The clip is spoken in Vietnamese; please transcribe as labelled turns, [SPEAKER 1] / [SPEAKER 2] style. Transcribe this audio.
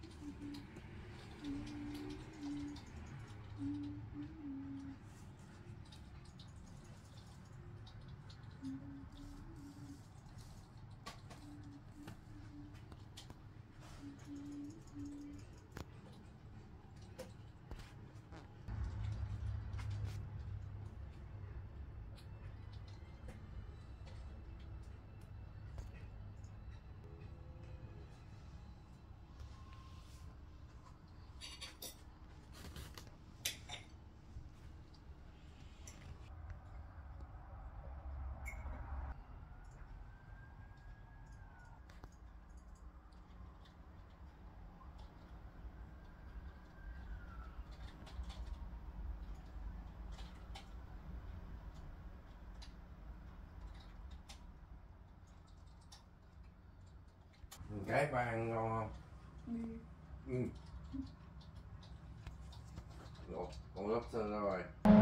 [SPEAKER 1] Thank you. Cái ba ăn ngon không? Ừ. Ủa, con ra rồi